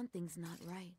Something's not right.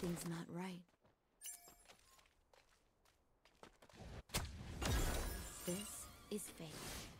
Something's not right. This is fate.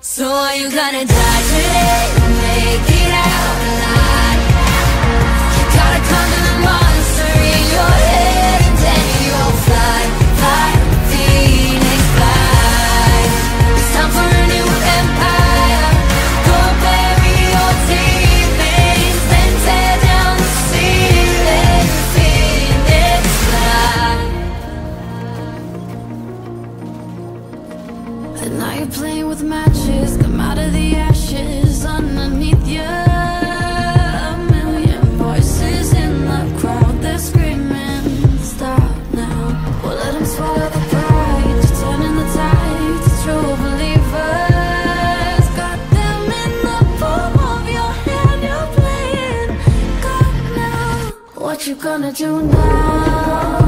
So are you gonna die today? Playing with matches, come out of the ashes underneath you A million voices in the crowd, they're screaming Stop now, we'll let them swallow the pride You're turning the tide to true believers Got them in the palm of your hand, you're playing. God now, what you gonna do now?